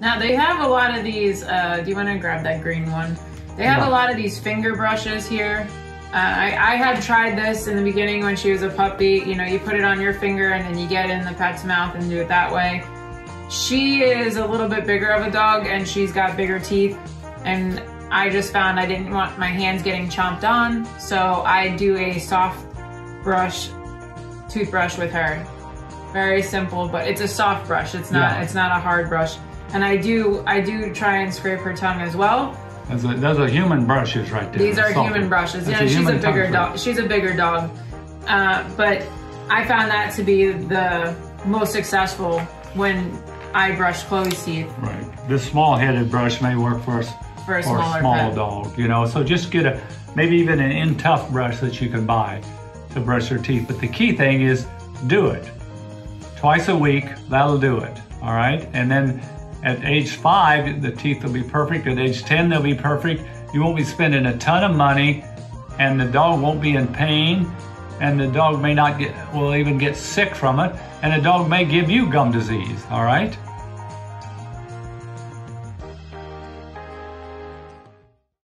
Now they have a lot of these, uh, do you wanna grab that green one? They have a lot of these finger brushes here. Uh, I, I had tried this in the beginning when she was a puppy. You know, you put it on your finger and then you get in the pet's mouth and do it that way. She is a little bit bigger of a dog and she's got bigger teeth. And I just found I didn't want my hands getting chomped on. So I do a soft brush, toothbrush with her. Very simple, but it's a soft brush. It's not, Yeah. it's not a hard brush. And I do, I do try and scrape her tongue as well. Those are, those are human brushes right there. These are human brushes. That's Yeah, she's a bigger dog. She's a bigger dog. Uh, but I found that to be the most successful when I brush Chloe's teeth. Right. This small-headed brush may work for us For a for a small pet. dog. You know, so just get a maybe even an end-tuft brush that you can buy to brush your teeth. But the key thing is do it twice a week. That'll do it. All right, and then at age five, the teeth will be perfect. At age ten, they'll be perfect. You won't be spending a ton of money, and the dog won't be in pain, and the dog may not get will even get sick from it, and the dog may give you gum disease. All right.